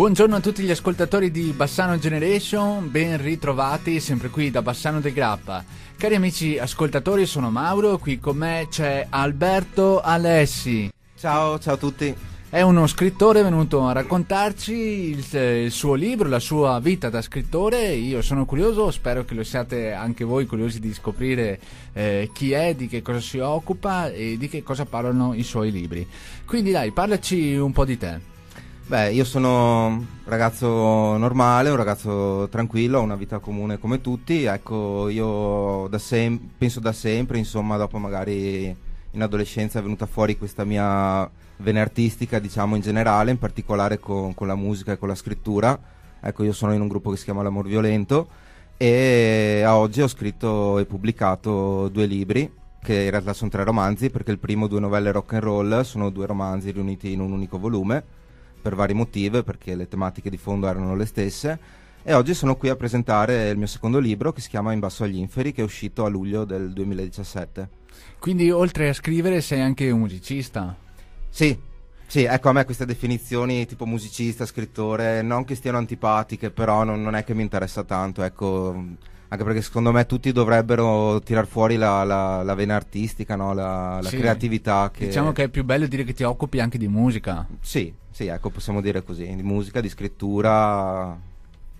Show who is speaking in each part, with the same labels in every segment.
Speaker 1: Buongiorno a tutti gli ascoltatori di Bassano Generation, ben ritrovati sempre qui da Bassano de Grappa. Cari amici ascoltatori, sono Mauro, qui con me c'è Alberto Alessi.
Speaker 2: Ciao, ciao a tutti.
Speaker 1: È uno scrittore venuto a raccontarci il, il, suo libro, la sua vita da scrittore. Io sono curioso, spero che lo siate anche voi curiosi di scoprire eh, chi è, di che cosa si occupa e di che cosa parlano i suoi libri. Quindi dai, parlaci un po' di te.
Speaker 2: Beh, io sono un ragazzo normale, un ragazzo tranquillo, ho una vita comune come tutti. Ecco, io da sem- penso da sempre, insomma, dopo magari in adolescenza è venuta fuori questa mia vena artistica, diciamo in generale, in particolare con, con, la musica e con la scrittura. Ecco, io sono in un gruppo che si chiama L'Amor Violento e a oggi ho scritto e pubblicato due libri, che in realtà sono tre romanzi, perché il primo due novelle rock and roll sono due romanzi riuniti in un unico volume, per vari motivi, perché le tematiche di fondo erano le stesse. E oggi sono qui a presentare il mio secondo libro che si chiama In basso agli inferi, che è uscito a luglio del 2017.
Speaker 1: Quindi oltre a scrivere sei anche un musicista?
Speaker 2: Sì, sì, ecco a me queste definizioni tipo musicista, scrittore, non che stiano antipatiche, però non, non è che mi interessa tanto, ecco, anche perché secondo me tutti dovrebbero tirar fuori la, la, la vena artistica, no? la, la sì. creatività. Che...
Speaker 1: Diciamo che è più bello dire che ti occupi anche di musica.
Speaker 2: Sì, sì, ecco, possiamo dire così, di musica, di scrittura.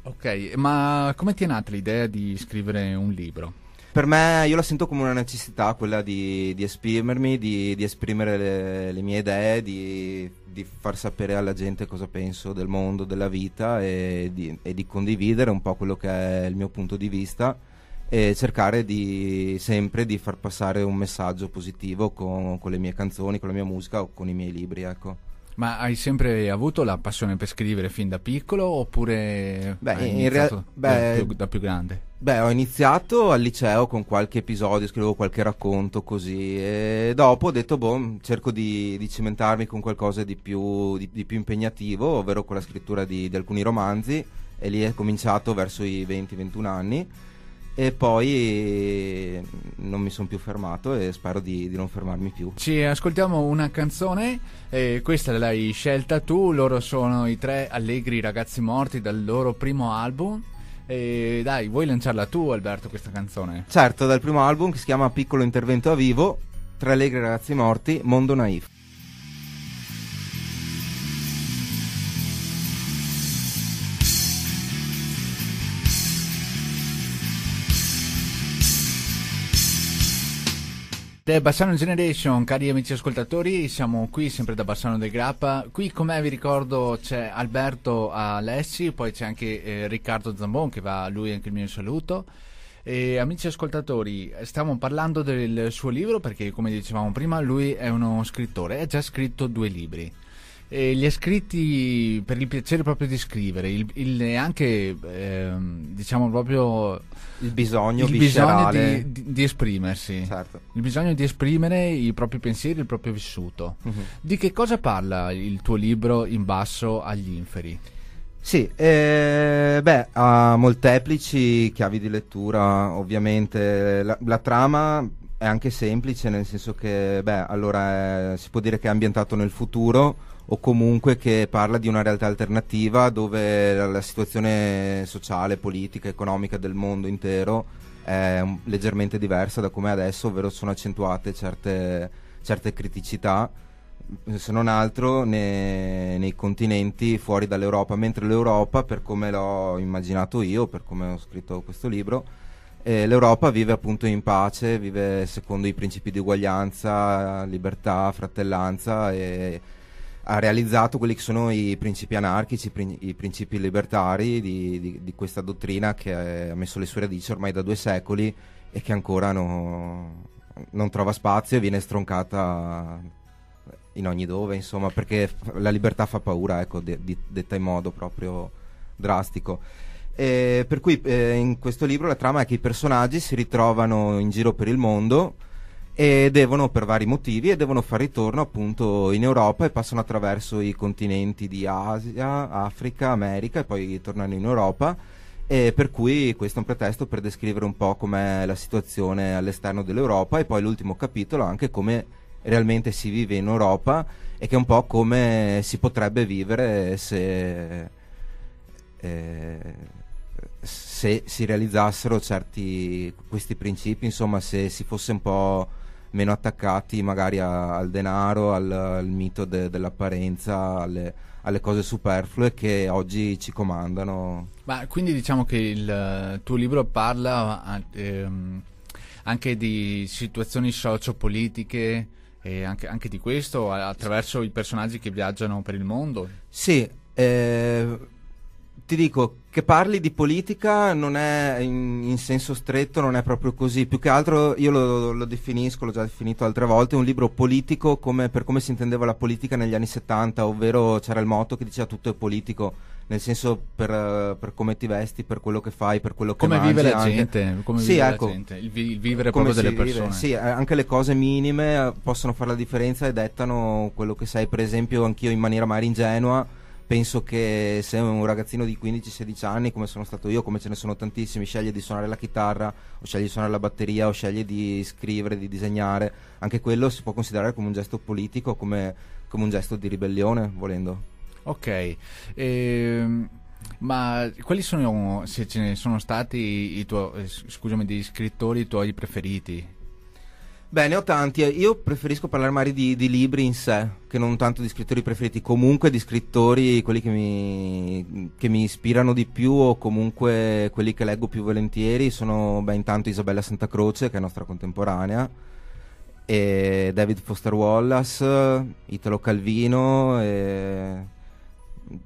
Speaker 1: Ok, ma come ti è nata l'idea di scrivere un libro?
Speaker 2: Per me io la sento come una necessità quella di, di esprimermi, di, di esprimere le, le, mie idee, di, di, far sapere alla gente cosa penso del mondo, della vita e di, e di condividere un po' quello che è il mio punto di vista e cercare di, sempre di far passare un messaggio positivo con, con le mie canzoni, con la mia musica o con i miei libri. Ecco.
Speaker 1: Ma hai sempre avuto la passione per scrivere fin da piccolo oppure
Speaker 2: beh, in rea- beh,
Speaker 1: da, più, da più grande?
Speaker 2: Beh, ho iniziato al liceo con qualche episodio, scrivevo qualche racconto così e dopo ho detto, boh, cerco di, di cimentarmi con qualcosa di più, di, di più, impegnativo, ovvero con la scrittura di, alcuni romanzi e lì è cominciato verso i 20-21 anni e poi non mi sono più fermato e spero di, di, non fermarmi più.
Speaker 1: Ci ascoltiamo una canzone, eh, questa l'hai scelta tu, loro sono i tre allegri ragazzi morti dal loro primo album. E dai, vuoi lanciarla tu Alberto questa canzone?
Speaker 2: Certo, dal primo album che si chiama Piccolo intervento a vivo, Tre allegri ragazzi morti, Mondo Naif.
Speaker 1: The Bassano Generation, cari amici ascoltatori, siamo qui sempre da Bassano del Grappa. Qui con me vi ricordo c'è Alberto Alessi, poi c'è anche eh, Riccardo Zambon che va a lui anche il mio saluto. E, amici ascoltatori, stiamo parlando del suo libro perché come dicevamo prima lui è uno scrittore, ha già scritto due libri eh, li ha scritti per il piacere proprio di scrivere, il, il, anche eh, diciamo proprio
Speaker 2: il bisogno,
Speaker 1: il bisogno di, di, di, esprimersi,
Speaker 2: certo.
Speaker 1: il bisogno di esprimere i propri pensieri, il proprio vissuto. Uh-huh. Di che cosa parla il tuo libro in basso agli inferi?
Speaker 2: Sì, eh, beh, ha molteplici chiavi di lettura, ovviamente. La, la, trama è anche semplice, nel senso che, beh, allora è, si può dire che è ambientato nel futuro o comunque che parla di una realtà alternativa dove la, la situazione sociale, politica, economica del mondo intero è um, leggermente diversa da come è adesso, ovvero sono accentuate certe, certe criticità se non altro ne, nei continenti fuori dall'Europa, mentre l'Europa, per come l'ho immaginato io, per come ho scritto questo libro, eh, l'Europa vive appunto in pace, vive secondo i principi di uguaglianza, libertà, fratellanza e ha realizzato quelli che sono i principi anarchici, i principi libertari di, di, di, questa dottrina che ha messo le sue radici ormai da due secoli e che ancora no, non trova spazio e viene stroncata in ogni dove, insomma, perché la libertà fa paura, ecco, de, de, detta in modo proprio drastico. E per cui eh, in questo libro la trama è che i personaggi si ritrovano in giro per il mondo e devono per vari motivi e devono fare ritorno appunto in Europa e passano attraverso i continenti di Asia, Africa, America e poi tornano in Europa. E per cui questo è un pretesto per descrivere un po' com'è la situazione all'esterno dell'Europa e poi l'ultimo capitolo anche come realmente si vive in Europa e che è un po' come si potrebbe vivere se eh, se si realizzassero certi questi principi, insomma, se si fosse un po' meno attaccati magari a, al denaro, al, al mito de, dell'apparenza, alle, alle, cose superflue che oggi ci comandano.
Speaker 1: Ma quindi diciamo che il tuo libro parla ehm, anche di situazioni sociopolitiche e anche, anche di questo attraverso i personaggi che viaggiano per il mondo?
Speaker 2: Sì, eh, ti dico che parli di politica non è in, in, senso stretto, non è proprio così. Più che altro io lo, lo, definisco, l'ho già definito altre volte, un libro politico come, per come si intendeva la politica negli anni 70, ovvero c'era il motto che diceva tutto è politico, nel senso per, per come ti vesti, per quello che fai, per quello che
Speaker 1: come
Speaker 2: mangi.
Speaker 1: Vive la gente, come sì, vive ecco, la gente, il, vi, il vivere proprio delle persone.
Speaker 2: Vive. Sì, anche le cose minime eh, possono fare la differenza e dettano quello che sei. Per esempio anch'io in maniera magari ingenua penso che se un ragazzino di 15-16 anni, come sono stato io, come ce ne sono tantissimi, sceglie di suonare la chitarra, o sceglie di suonare la batteria, o sceglie di scrivere, di disegnare, anche quello si può considerare come un gesto politico, come, come un gesto di ribellione, volendo.
Speaker 1: Ok. Ehm... Ma quali sono, se ce ne sono stati, i tuoi, scusami, degli scrittori tuoi preferiti?
Speaker 2: Beh, ne ho tanti. Io preferisco parlare magari di, di, libri in sé, che non tanto di scrittori preferiti. Comunque di scrittori, quelli che mi, che mi ispirano di più o comunque quelli che leggo più volentieri sono, beh, intanto Isabella Santa Croce, che è nostra contemporanea, David Foster Wallace, Italo Calvino, e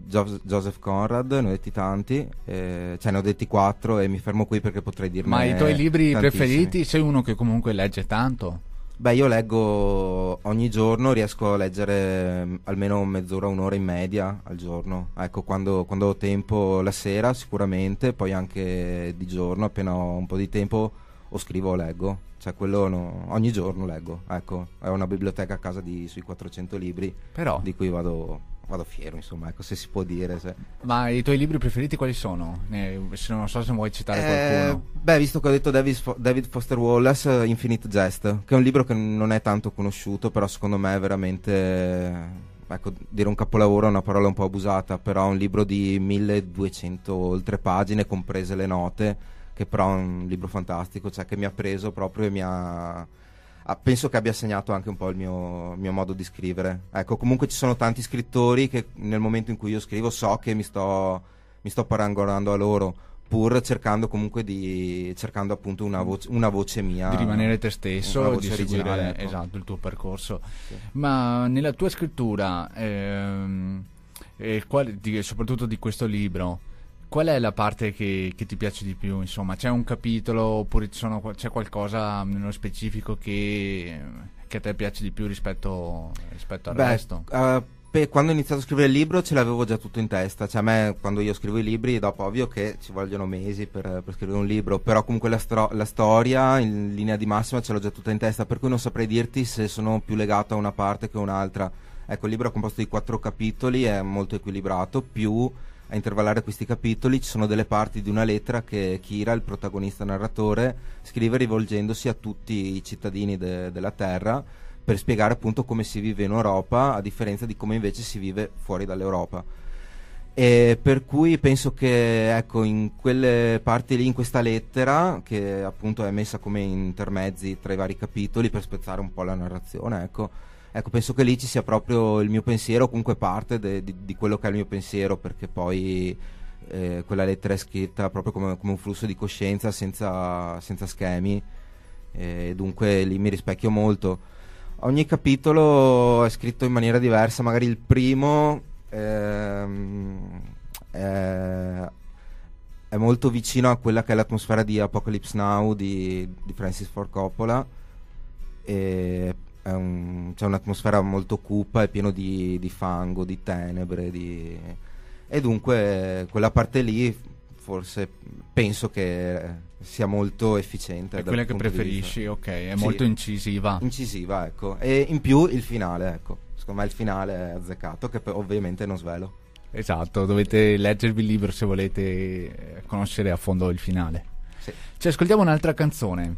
Speaker 2: Joseph Conrad, ne ho detti tanti, eh, cioè ne ho detti quattro e mi fermo qui perché potrei dirne
Speaker 1: Ma i tuoi libri tantissimi. preferiti? Sei uno che comunque legge tanto?
Speaker 2: Beh, io leggo ogni giorno, riesco a leggere mm, almeno mezz'ora, un'ora in media al giorno. Ecco, quando, quando ho tempo la sera sicuramente, poi anche di giorno, appena ho un po' di tempo o scrivo o leggo. Cioè, quello no, ogni giorno leggo. Ecco, ho una biblioteca a casa di sui 400 libri, Però. di cui vado vado fiero, insomma, ecco, se si può dire. Se...
Speaker 1: Ma i tuoi libri preferiti quali sono? Eh, non so se vuoi citare eh, qualcuno.
Speaker 2: Beh, visto che ho detto David, Fo- David, Foster Wallace, Infinite Jest, che è un libro che non è tanto conosciuto, però secondo me è veramente... Ecco, dire un capolavoro è una parola un po' abusata, però è un libro di 1200 oltre pagine, comprese le note, che però è un libro fantastico, cioè che mi ha preso proprio e mi ha ah, penso che abbia segnato anche un po' il mio, mio, modo di scrivere. Ecco, comunque ci sono tanti scrittori che nel momento in cui io scrivo so che mi sto, mi sto paragonando a loro pur cercando comunque di cercando appunto una voce, una voce mia
Speaker 1: di rimanere te stesso di seguire ecco. esatto il tuo percorso sì. ma nella tua scrittura ehm, e qual, di, soprattutto di questo libro qual è la parte che, che, ti piace di più? Insomma, c'è un capitolo oppure sono, c'è qualcosa nello specifico che, che, a te piace di più rispetto, rispetto al Beh, resto?
Speaker 2: Uh, per, quando ho iniziato a scrivere il libro ce l'avevo già tutto in testa. Cioè, a me quando io scrivo i libri, dopo ovvio che ci vogliono mesi per, per scrivere un libro, però comunque la, stro- la, storia in linea di massima ce l'ho già tutta in testa, per cui non saprei dirti se sono più legato a una parte che a un'altra. Ecco, il libro è composto di quattro capitoli, è molto equilibrato, più a intervallare questi capitoli ci sono delle parti di una lettera che Kira, il protagonista narratore, scrive rivolgendosi a tutti i cittadini de- della Terra per spiegare appunto come si vive in Europa a differenza di come invece si vive fuori dall'Europa. E per cui penso che ecco, in quelle parti lì, in questa lettera, che appunto è messa come intermezzi tra i vari capitoli per spezzare un po' la narrazione, ecco, Ecco, penso che lì ci sia proprio il mio pensiero, comunque parte de, di, di, quello che è il mio pensiero, perché poi eh, quella lettera è scritta proprio come, come un flusso di coscienza senza, senza schemi, e dunque lì mi rispecchio molto. Ogni capitolo è scritto in maniera diversa, magari il primo ehm, è, è, molto vicino a quella che è l'atmosfera di Apocalypse Now di, di Francis Ford Coppola. E un, c'è un'atmosfera molto cupa e pieno di, di fango, di tenebre, di... e dunque quella parte lì forse penso che sia molto efficiente.
Speaker 1: È quella che preferisci, ok, è sì, molto incisiva.
Speaker 2: Incisiva, ecco. E in più il finale, ecco. Secondo me il finale è azzeccato, che ovviamente non svelo.
Speaker 1: Esatto, dovete leggervi il libro se volete conoscere a fondo il finale. Sì. Ci ascoltiamo un'altra canzone.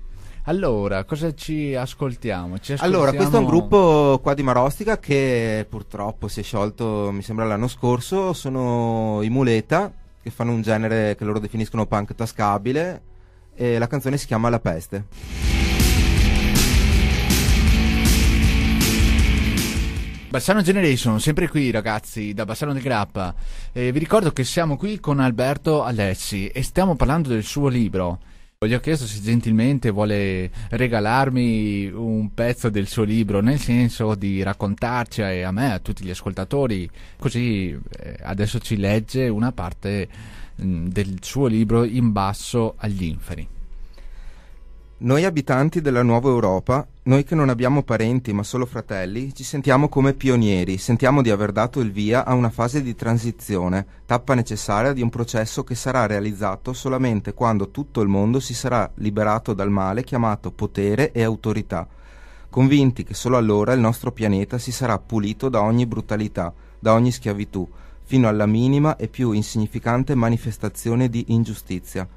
Speaker 1: Allora, cosa ci ascoltiamo? ci
Speaker 2: ascoltiamo? Allora, questo è un gruppo qua di Marostica che purtroppo si è sciolto, mi sembra l'anno scorso, sono i Muleta che fanno un genere che loro definiscono punk tascabile e la canzone si chiama La peste.
Speaker 1: Bassano Generation, sempre qui ragazzi, da Bassano del Grappa. Eh, vi ricordo che siamo qui con Alberto Alessi e stiamo parlando del suo libro. Gli ho chiesto se gentilmente vuole regalarmi un pezzo del suo libro, nel senso di raccontarci a me, a tutti gli ascoltatori, così eh, adesso ci legge una parte mm, del suo libro in basso agli inferi.
Speaker 2: Noi abitanti della nuova Europa, noi che non abbiamo parenti ma solo fratelli, ci sentiamo come pionieri, sentiamo di aver dato il via a una fase di transizione, tappa necessaria di un processo che sarà realizzato solamente quando tutto il mondo si sarà liberato dal male chiamato potere e autorità, convinti che solo allora il nostro pianeta si sarà pulito da ogni brutalità, da ogni schiavitù, fino alla minima e più insignificante manifestazione di ingiustizia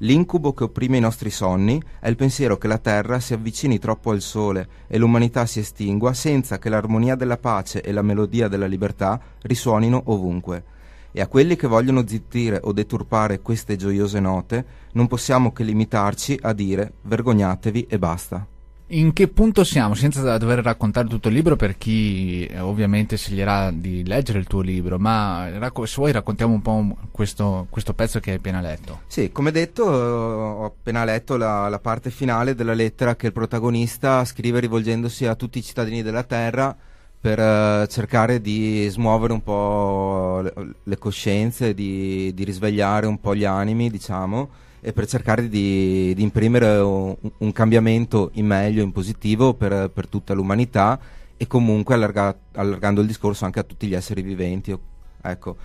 Speaker 2: L'incubo che opprime i nostri sonni è il pensiero che la Terra si avvicini troppo al Sole e l'umanità si estingua senza che l'armonia della pace e la melodia della libertà risuonino ovunque. E a quelli che vogliono zittire o deturpare queste gioiose note non possiamo che limitarci a dire vergognatevi e basta.
Speaker 1: In che punto siamo, senza dover raccontare tutto il libro per chi eh, ovviamente sceglierà di leggere il tuo libro, ma se vuoi raccontiamo un po' questo, questo, pezzo che hai appena letto.
Speaker 2: Sì, come detto ho appena letto la, la, parte finale della lettera che il protagonista scrive rivolgendosi a tutti i cittadini della Terra per uh, cercare di smuovere un po' le, le coscienze, di, di risvegliare un po' gli animi, diciamo e per cercare di, di imprimere un, un, cambiamento in meglio, in positivo per, per tutta l'umanità e comunque allarga, allargando il discorso anche a tutti gli esseri viventi. Ecco.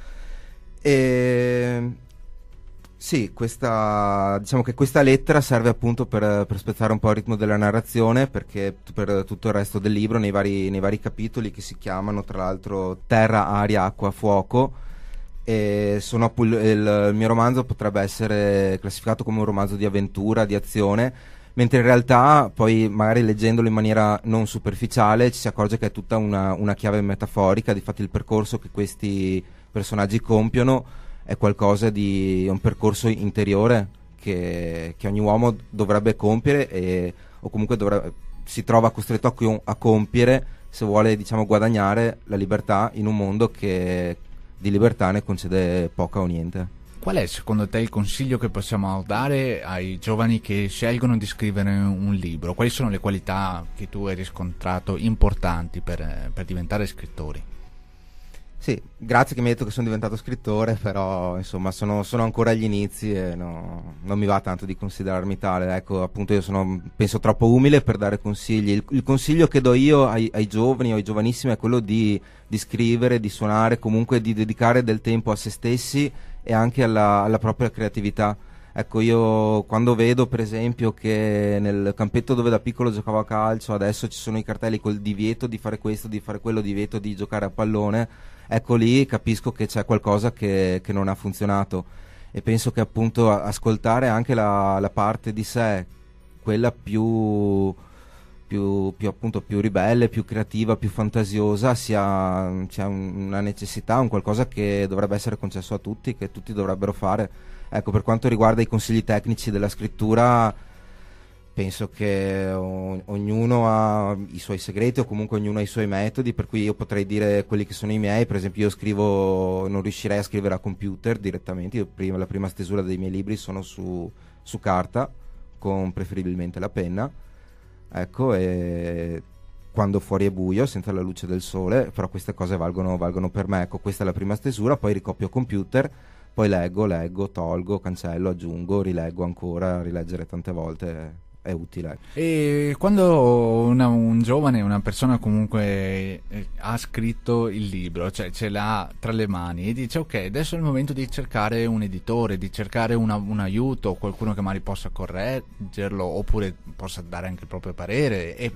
Speaker 2: E, sì, questa, diciamo che questa lettera serve appunto per, per, spezzare un po' il ritmo della narrazione, perché per tutto il resto del libro, nei vari, nei vari capitoli che si chiamano tra l'altro Terra, Aria, Acqua, Fuoco, e sono, il, mio romanzo potrebbe essere classificato come un romanzo di avventura, di azione, mentre in realtà poi magari leggendolo in maniera non superficiale ci si accorge che è tutta una, una chiave metaforica, difatti il percorso che questi personaggi compiono è qualcosa di un percorso interiore che, che ogni uomo dovrebbe compiere e, o comunque dovrebbe, si trova costretto a, a compiere se vuole diciamo, guadagnare la libertà in un mondo che di libertà ne concede poca o niente.
Speaker 1: Qual è secondo te il consiglio che possiamo dare ai giovani che scelgono di scrivere un libro? Quali sono le qualità che tu hai riscontrato importanti per, per diventare scrittori?
Speaker 2: Sì, grazie che mi hai detto che sono diventato scrittore, però insomma sono, sono ancora agli inizi e no, non mi va tanto di considerarmi tale. Ecco, appunto io sono, penso, troppo umile per dare consigli. Il, il consiglio che do io ai, ai, giovani o ai giovanissimi è quello di, di, scrivere, di suonare, comunque di dedicare del tempo a se stessi e anche alla, alla propria creatività. Ecco, io quando vedo per esempio che nel campetto dove da piccolo giocavo a calcio adesso ci sono i cartelli col divieto di fare questo, di fare quello, divieto di giocare a pallone, ecco lì capisco che c'è qualcosa che, che non ha funzionato e penso che appunto ascoltare anche la, la parte di sé, quella più, più, più, appunto, più ribelle, più creativa, più fantasiosa, sia, sia, una necessità, un qualcosa che dovrebbe essere concesso a tutti, che tutti dovrebbero fare. Ecco, per quanto riguarda i consigli tecnici della scrittura, penso che ognuno ha i suoi segreti o comunque ognuno ha i suoi metodi, per cui io potrei dire quelli che sono i miei, per esempio io scrivo, non riuscirei a scrivere a computer direttamente, prima, la prima stesura dei miei libri sono su, su carta, con preferibilmente la penna, ecco, e quando fuori è buio, senza la luce del sole, però queste cose valgono, valgono per me, ecco, questa è la prima stesura, poi ricopio computer, poi leggo, leggo, tolgo, cancello, aggiungo, rileggo ancora, rileggere tante volte è utile.
Speaker 1: E quando una, un giovane, una persona comunque eh, ha scritto il libro, cioè ce l'ha tra le mani e dice ok, adesso è il momento di cercare un editore, di cercare una, un aiuto, qualcuno che magari possa correggerlo oppure possa dare anche il proprio parere e,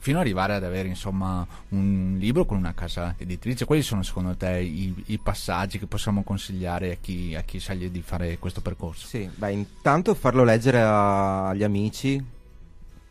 Speaker 1: fino ad arrivare ad avere insomma un libro con una casa editrice. Quali sono secondo te i, i passaggi che possiamo consigliare a chi, a chi sceglie di fare questo percorso?
Speaker 2: Sì, beh, intanto farlo leggere agli amici,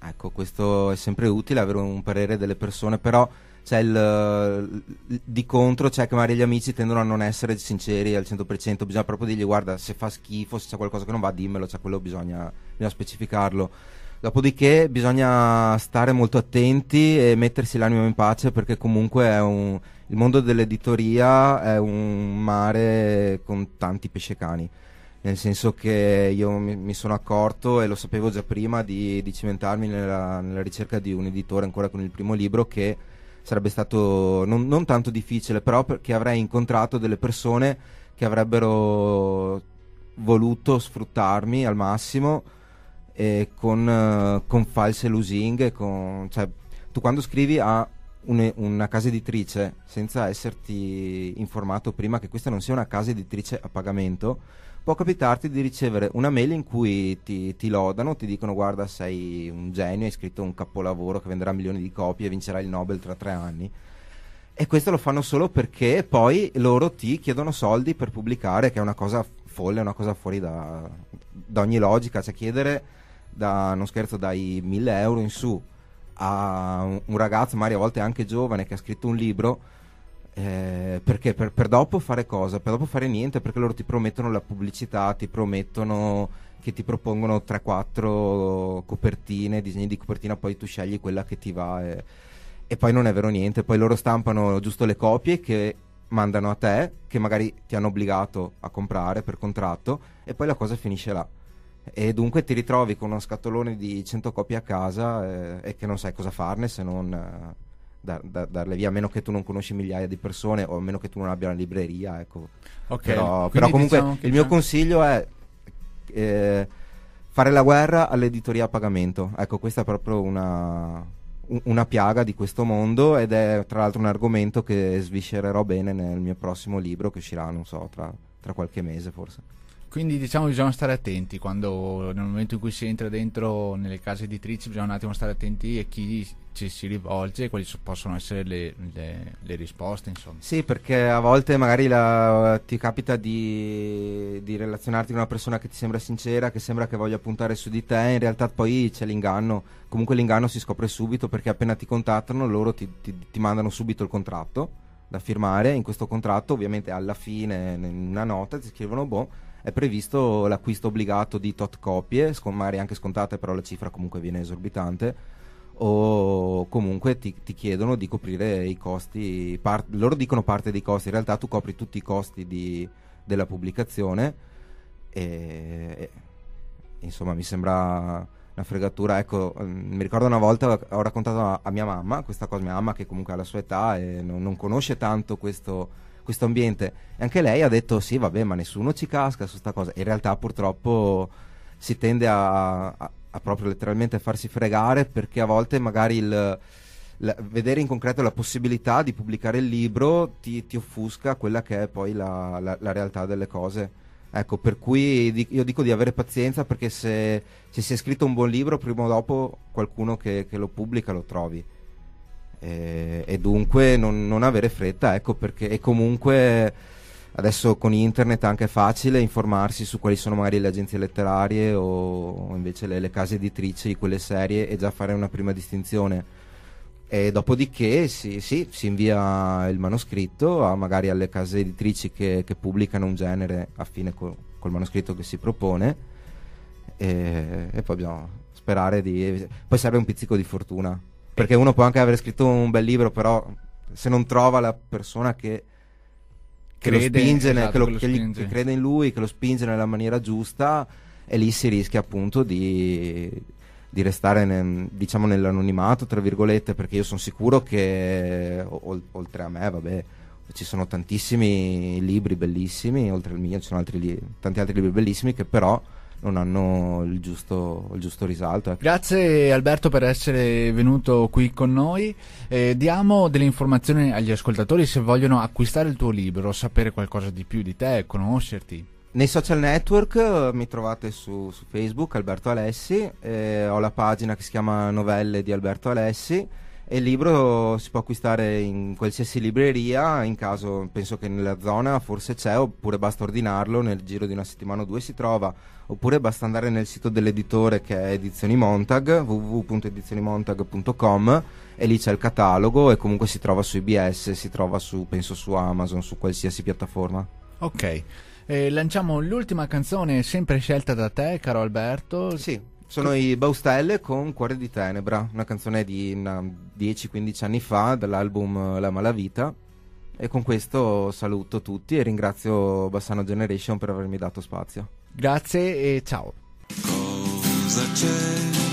Speaker 2: ecco, questo è sempre utile, avere un parere delle persone, però c'è il, di contro c'è che magari gli amici tendono a non essere sinceri al 100%, bisogna proprio dirgli guarda se fa schifo, se c'è qualcosa che non va dimmelo, cioè quello bisogna, bisogna specificarlo. Dopodiché bisogna stare molto attenti e mettersi l'animo in pace perché comunque un, il mondo dell'editoria è un mare con tanti pescecani. Nel senso che io mi, mi, sono accorto e lo sapevo già prima di, di cimentarmi nella, nella, ricerca di un editore ancora con il primo libro che sarebbe stato non, non tanto difficile, però perché avrei incontrato delle persone che avrebbero voluto sfruttarmi al massimo e con, uh, con false lusinghe. Con, cioè, tu quando scrivi a un, una casa editrice senza esserti informato prima che questa non sia una casa editrice a pagamento, può capitarti di ricevere una mail in cui ti, ti, lodano, ti dicono guarda sei un genio, hai scritto un capolavoro che venderà milioni di copie e vincerai il Nobel tra tre anni. E questo lo fanno solo perché poi loro ti chiedono soldi per pubblicare, che è una cosa folle, una cosa fuori da, da ogni logica. Cioè chiedere, da, non scherzo, dai 1000 euro in su a un, ragazzo, magari a volte anche giovane, che ha scritto un libro eh, perché per, per, dopo fare cosa? Per dopo fare niente perché loro ti promettono la pubblicità, ti promettono che ti propongono 3-4 copertine, disegni di copertina, poi tu scegli quella che ti va e, e poi non è vero niente, poi loro stampano giusto le copie che mandano a te, che magari ti hanno obbligato a comprare per contratto e poi la cosa finisce là. E dunque ti ritrovi con uno scatolone di 100 copie a casa eh, e che non sai cosa farne se non... Eh, dar, dar, darle via, a meno che tu non conosci migliaia di persone o a meno che tu non abbia una libreria. Ecco.
Speaker 1: Okay,
Speaker 2: però, però, comunque diciamo il mio consiglio è eh, fare la guerra all'editoria a pagamento. Ecco, questa è proprio una, una piaga di questo mondo ed è tra l'altro un argomento che sviscererò bene nel mio prossimo libro che uscirà, non so, tra, tra qualche mese forse.
Speaker 1: Quindi diciamo bisogna stare attenti quando nel momento in cui si entra dentro nelle case editrici bisogna un attimo stare attenti a chi ci si rivolge e quali possono essere le, le, le risposte insomma.
Speaker 2: Sì perché a volte magari la, ti capita di, di, relazionarti con una persona che ti sembra sincera, che sembra che voglia puntare su di te, in realtà poi c'è l'inganno, comunque l'inganno si scopre subito perché appena ti contattano loro ti, ti, ti mandano subito il contratto da firmare, in questo contratto ovviamente alla fine in una nota ti scrivono boh è previsto l'acquisto obbligato di tot copie, magari anche scontate, però la cifra comunque viene esorbitante. O comunque ti, ti chiedono di coprire i costi, part, loro dicono parte dei costi, in realtà tu copri tutti i costi di, della pubblicazione. E, e, insomma, mi sembra una fregatura. Ecco, mm, mi ricordo una volta ho raccontato a, a, mia mamma questa cosa, mia mamma che comunque ha la sua età e non, non conosce tanto questo questo ambiente. E anche lei ha detto: Sì, vabbè, ma nessuno ci casca su questa cosa. In realtà, purtroppo, si tende a, a, a proprio letteralmente farsi fregare perché a volte magari il. La, vedere in concreto la possibilità di pubblicare il libro ti, ti offusca quella che è poi la, la, la, realtà delle cose. Ecco, per cui di, io dico di avere pazienza perché se, se si è scritto un buon libro, prima o dopo qualcuno che, che lo pubblica lo trovi e, e dunque non, non, avere fretta, ecco perché e comunque adesso con internet è anche facile informarsi su quali sono magari le agenzie letterarie o invece le, le case editrici, quelle serie e già fare una prima distinzione. E dopodiché sì, sì, si invia il manoscritto a, magari alle case editrici che, che pubblicano un genere affine col, col manoscritto che si propone e, e poi bisogna sperare di... poi serve un pizzico di fortuna perché uno può anche aver scritto un bel libro, però se non trova la persona che, che crede, lo spinge, esatto, che, lo, che, lo spinge. Gli, che crede in lui, che lo spinge nella maniera giusta, e lì si rischia appunto di, di restare nel, diciamo nell'anonimato, tra virgolette, perché io sono sicuro che o, oltre a me, vabbè, ci sono tantissimi libri bellissimi, oltre al mio ci sono altri, tanti altri libri bellissimi che però non hanno il giusto, il giusto risalto.
Speaker 1: Ecco. Grazie Alberto per essere venuto qui con noi. Eh, diamo delle informazioni agli ascoltatori se vogliono acquistare il tuo libro, sapere qualcosa di più di te, conoscerti.
Speaker 2: Nei social network eh, mi trovate su, su Facebook Alberto Alessi, eh, ho la pagina che si chiama Novelle di Alberto Alessi E il libro si può acquistare in qualsiasi libreria, in caso penso che nella zona forse c'è, oppure basta ordinarlo, nel giro di una settimana o due si trova, oppure basta andare nel sito dell'editore che è Edizioni Montag, www.edizionimontag.com e lì c'è il catalogo e comunque si trova su IBS, si trova su, penso su Amazon, su qualsiasi piattaforma.
Speaker 1: Ok, eh, lanciamo l'ultima canzone sempre scelta da te, caro Alberto.
Speaker 2: Sì. Sono i Baustelle con Cuore di Tenebra, una canzone di 10-15 anni fa dall'album La Malavita. E con questo saluto tutti e ringrazio Bassano Generation per avermi dato spazio.
Speaker 1: Grazie e ciao. Cosa c'è?